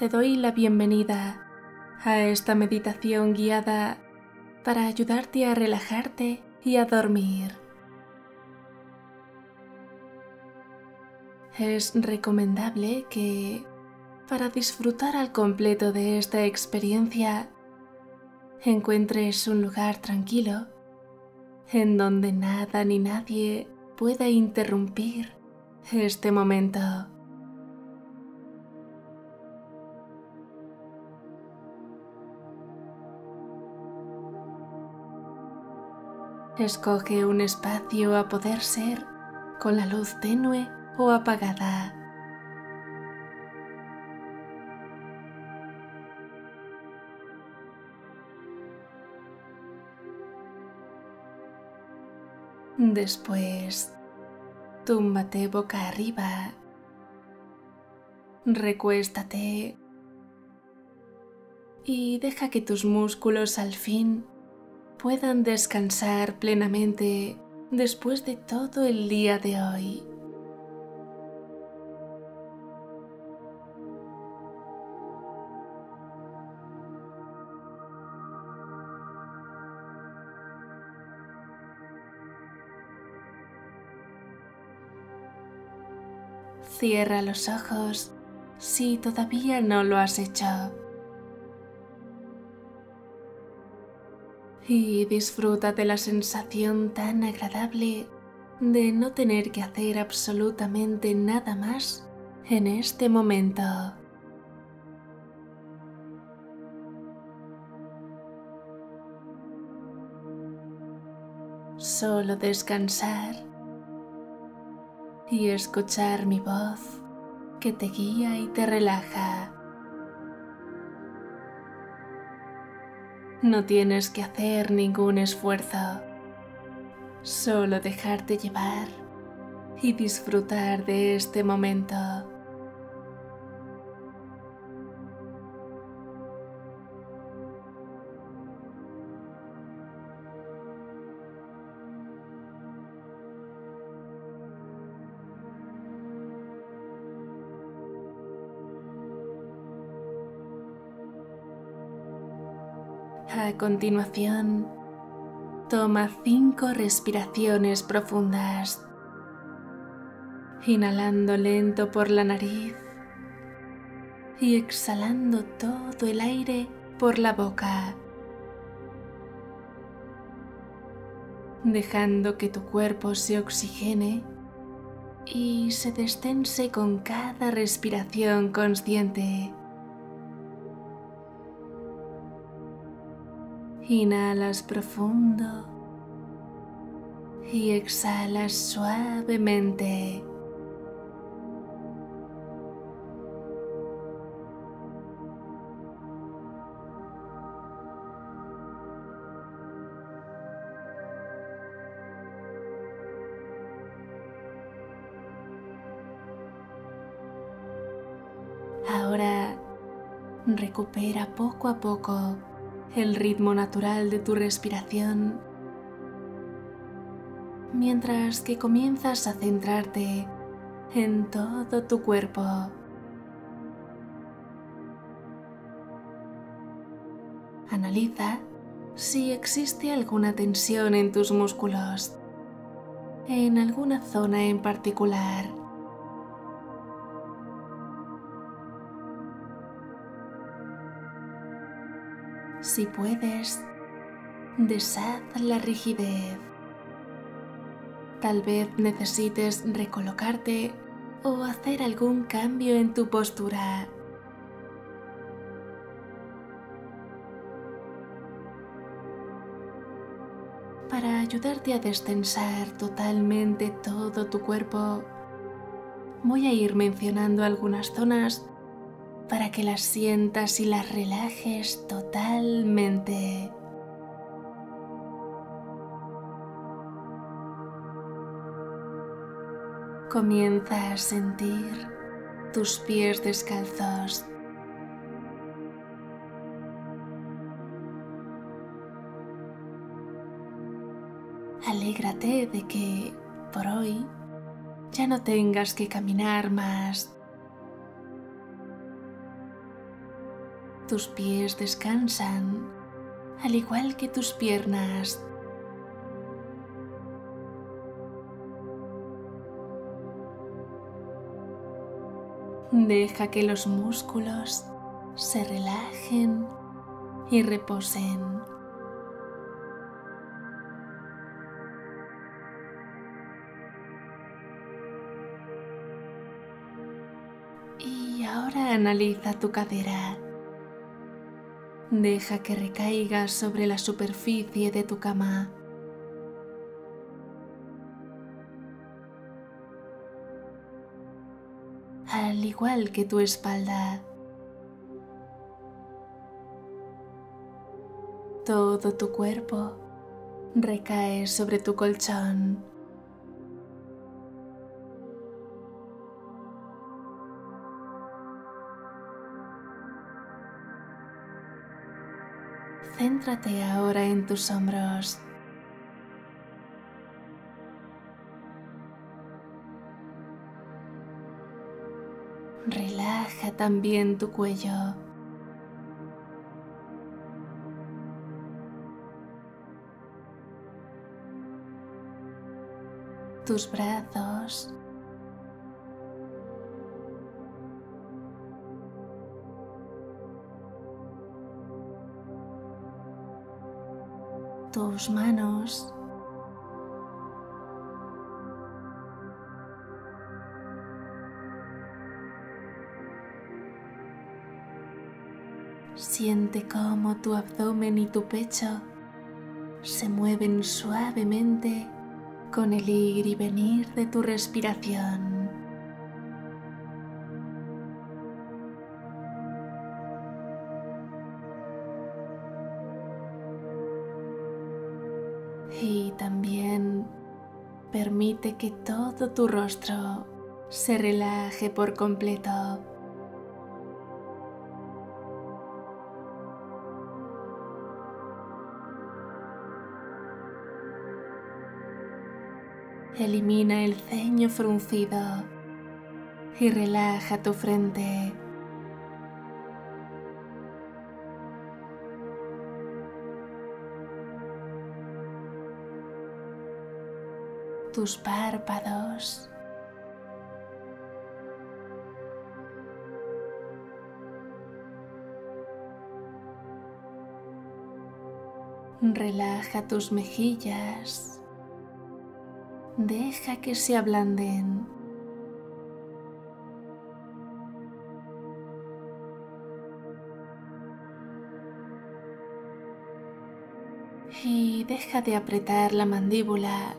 te doy la bienvenida a esta meditación guiada para ayudarte a relajarte y a dormir. Es recomendable que, para disfrutar al completo de esta experiencia, encuentres un lugar tranquilo en donde nada ni nadie pueda interrumpir este momento. Escoge un espacio a poder ser con la luz tenue o apagada. Después, túmbate boca arriba, recuéstate y deja que tus músculos al fin puedan descansar plenamente después de todo el día de hoy. Cierra los ojos si todavía no lo has hecho. Y disfruta de la sensación tan agradable de no tener que hacer absolutamente nada más en este momento. Solo descansar y escuchar mi voz que te guía y te relaja. No tienes que hacer ningún esfuerzo, solo dejarte llevar y disfrutar de este momento. Continuación, toma cinco respiraciones profundas, inhalando lento por la nariz y exhalando todo el aire por la boca, dejando que tu cuerpo se oxigene y se destense con cada respiración consciente. Inhalas profundo y exhalas suavemente. Ahora recupera poco a poco el ritmo natural de tu respiración, mientras que comienzas a centrarte en todo tu cuerpo. Analiza si existe alguna tensión en tus músculos, en alguna zona en particular. Si puedes, deshaz la rigidez. Tal vez necesites recolocarte o hacer algún cambio en tu postura. Para ayudarte a destensar totalmente todo tu cuerpo, voy a ir mencionando algunas zonas para que las sientas y las relajes totalmente. Comienza a sentir tus pies descalzos. Alégrate de que por hoy ya no tengas que caminar más Tus pies descansan, al igual que tus piernas. Deja que los músculos se relajen y reposen. Y ahora analiza tu cadera. Deja que recaiga sobre la superficie de tu cama. Al igual que tu espalda. Todo tu cuerpo recae sobre tu colchón. Céntrate ahora en tus hombros. Relaja también tu cuello. Tus brazos. Manos. Siente cómo tu abdomen y tu pecho se mueven suavemente con el ir y venir de tu respiración. Permite que todo tu rostro se relaje por completo. Elimina el ceño fruncido y relaja tu frente. Tus párpados. Relaja tus mejillas. Deja que se ablanden. Y deja de apretar la mandíbula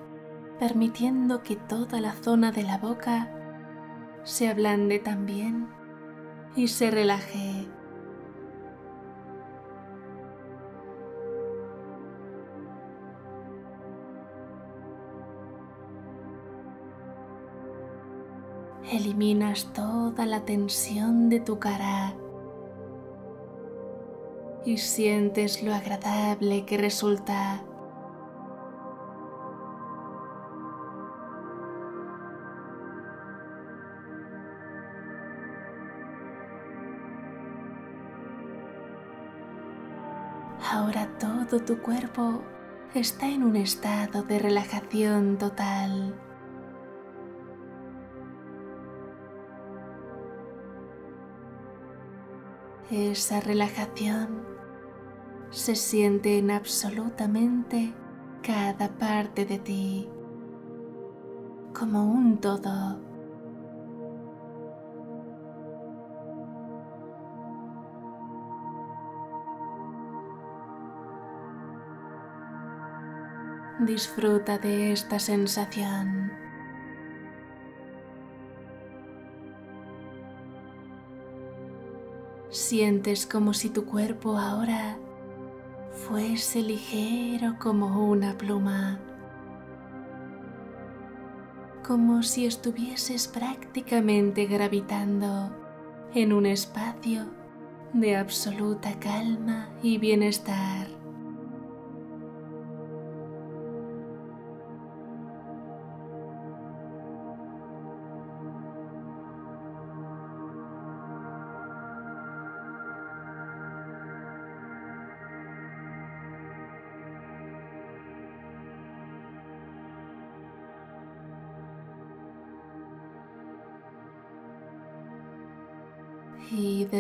permitiendo que toda la zona de la boca se ablande también y se relaje. Eliminas toda la tensión de tu cara y sientes lo agradable que resulta todo tu cuerpo está en un estado de relajación total. Esa relajación se siente en absolutamente cada parte de ti, como un todo. Disfruta de esta sensación. Sientes como si tu cuerpo ahora fuese ligero como una pluma, como si estuvieses prácticamente gravitando en un espacio de absoluta calma y bienestar.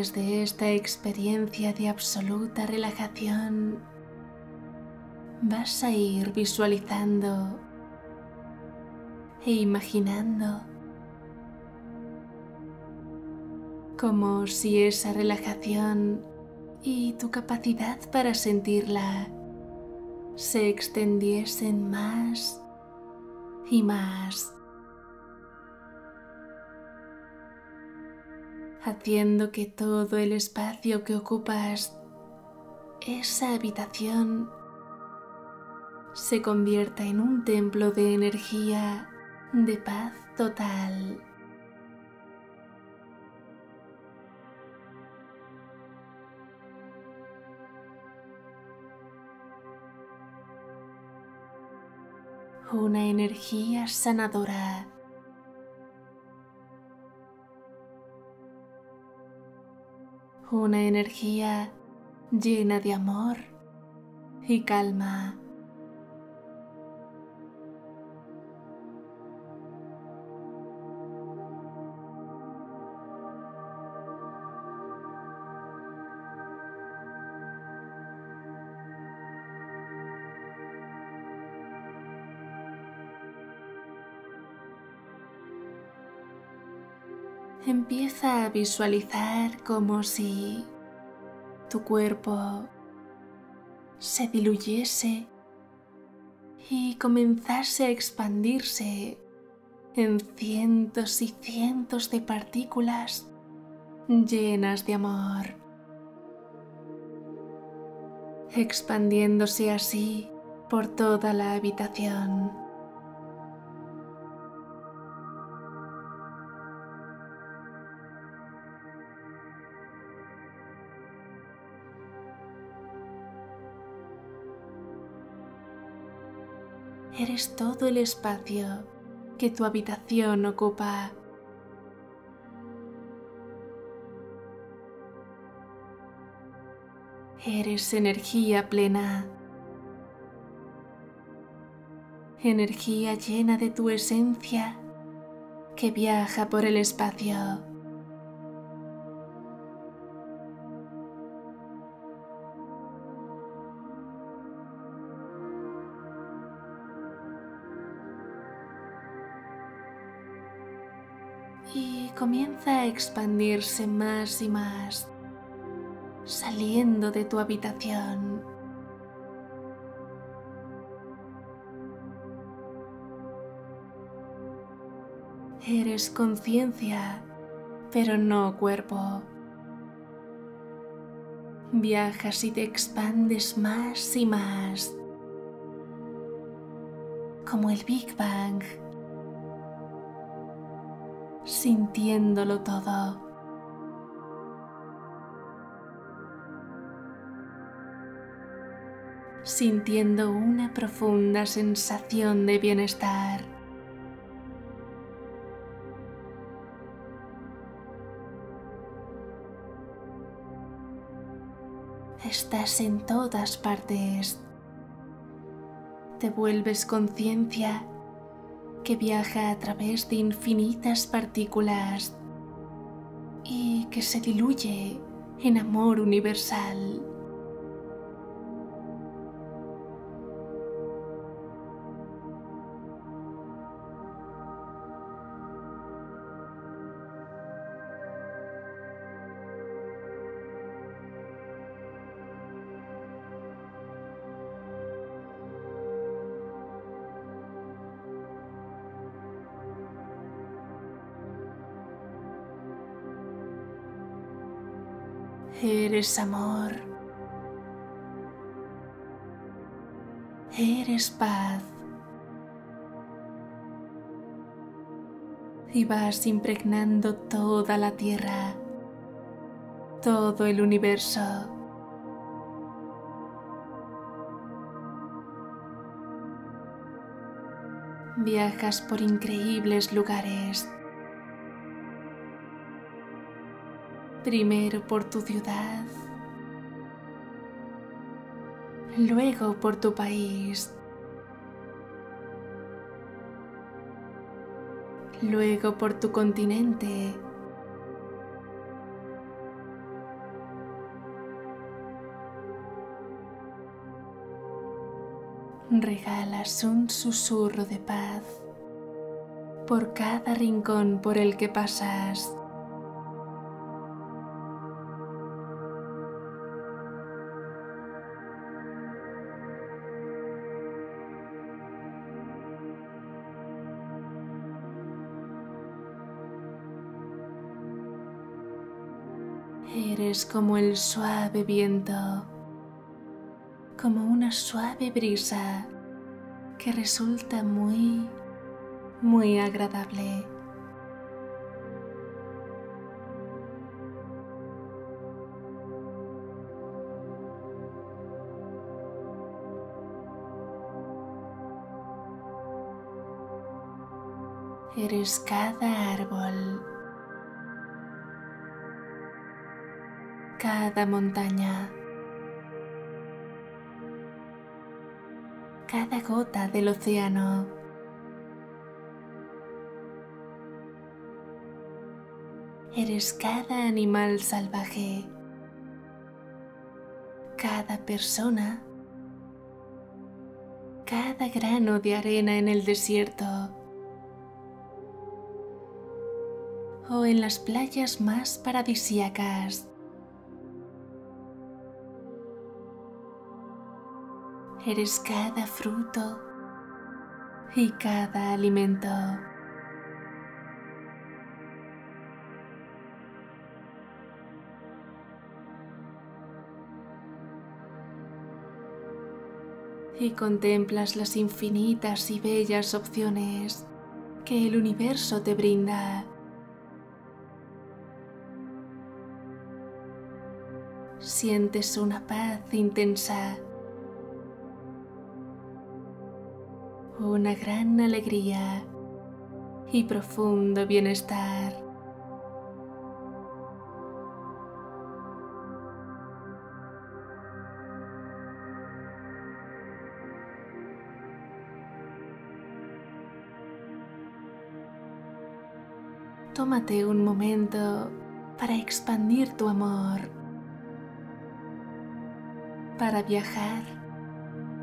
Desde esta experiencia de absoluta relajación vas a ir visualizando e imaginando como si esa relajación y tu capacidad para sentirla se extendiesen más y más, haciendo que todo el espacio que ocupas, esa habitación, se convierta en un templo de energía de paz total. una energía sanadora. Una energía llena de amor y calma. Empieza a visualizar como si tu cuerpo se diluyese y comenzase a expandirse en cientos y cientos de partículas llenas de amor, expandiéndose así por toda la habitación. Eres todo el espacio que tu habitación ocupa. Eres energía plena, energía llena de tu esencia que viaja por el espacio. Comienza a expandirse más y más, saliendo de tu habitación. Eres conciencia, pero no cuerpo. Viajas y te expandes más y más, como el Big Bang sintiéndolo todo. Sintiendo una profunda sensación de bienestar. Estás en todas partes. Te vuelves conciencia que viaja a través de infinitas partículas y que se diluye en amor universal. Eres amor. Eres paz. Y vas impregnando toda la tierra, todo el universo. Viajas por increíbles lugares primero por tu ciudad, luego por tu país, luego por tu continente, regalas un susurro de paz por cada rincón por el que pasas. Eres como el suave viento, como una suave brisa que resulta muy, muy agradable. Eres cada árbol cada montaña, cada gota del océano. Eres cada animal salvaje, cada persona, cada grano de arena en el desierto o en las playas más paradisíacas. Eres cada fruto y cada alimento. Y contemplas las infinitas y bellas opciones que el universo te brinda. Sientes una paz intensa una gran alegría y profundo bienestar. Tómate un momento para expandir tu amor, para viajar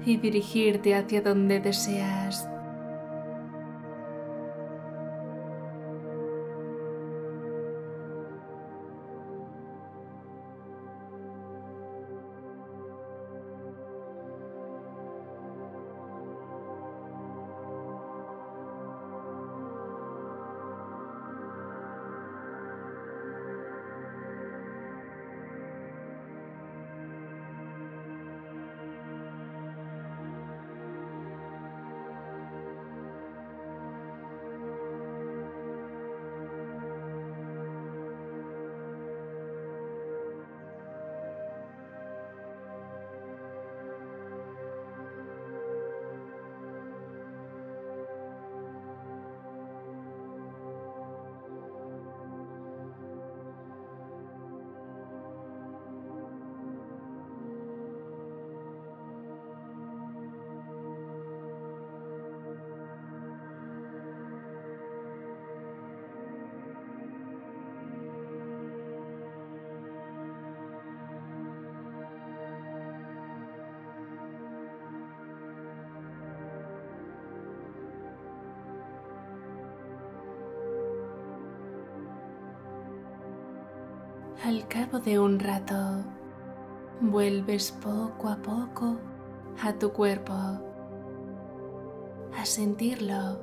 y dirigirte hacia donde deseas. Al cabo de un rato, vuelves poco a poco a tu cuerpo, a sentirlo,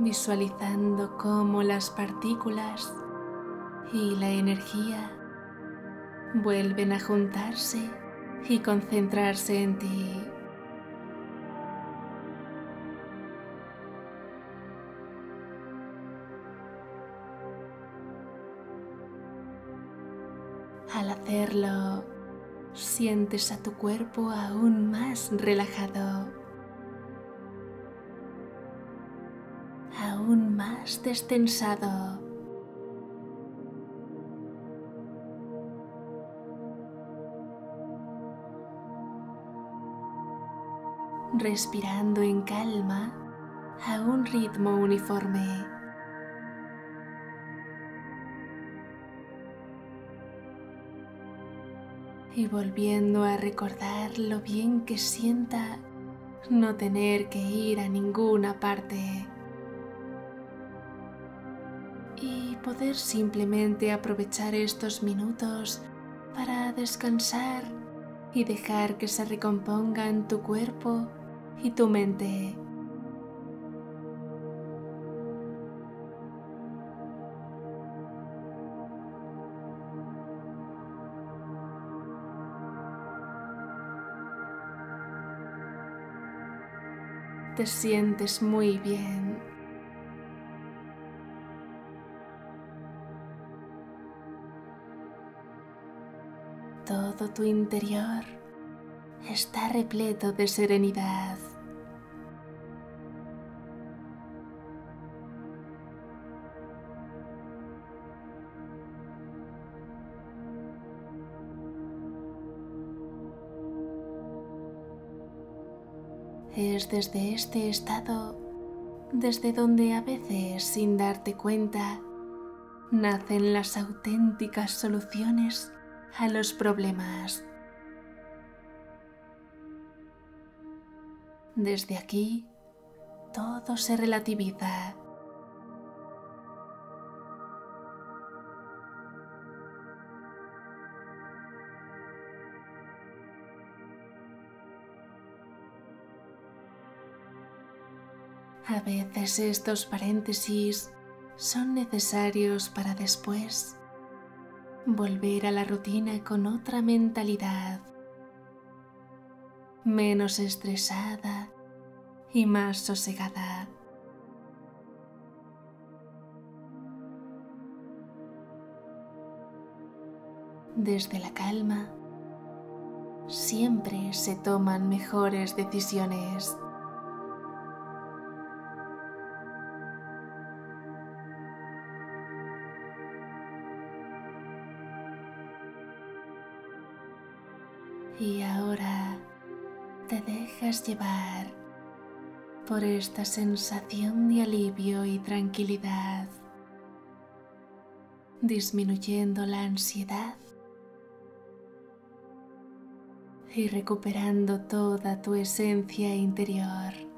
visualizando cómo las partículas y la energía vuelven a juntarse y concentrarse en ti. Sientes a tu cuerpo aún más relajado, aún más destensado. respirando en calma a un ritmo uniforme. Y volviendo a recordar lo bien que sienta no tener que ir a ninguna parte y poder simplemente aprovechar estos minutos para descansar y dejar que se recompongan tu cuerpo y tu mente. Te sientes muy bien. Todo tu interior está repleto de serenidad. Es desde este estado desde donde a veces sin darte cuenta nacen las auténticas soluciones a los problemas. Desde aquí todo se relativiza A veces estos paréntesis son necesarios para después volver a la rutina con otra mentalidad, menos estresada y más sosegada. Desde la calma siempre se toman mejores decisiones. Llevar por esta sensación de alivio y tranquilidad, disminuyendo la ansiedad y recuperando toda tu esencia interior.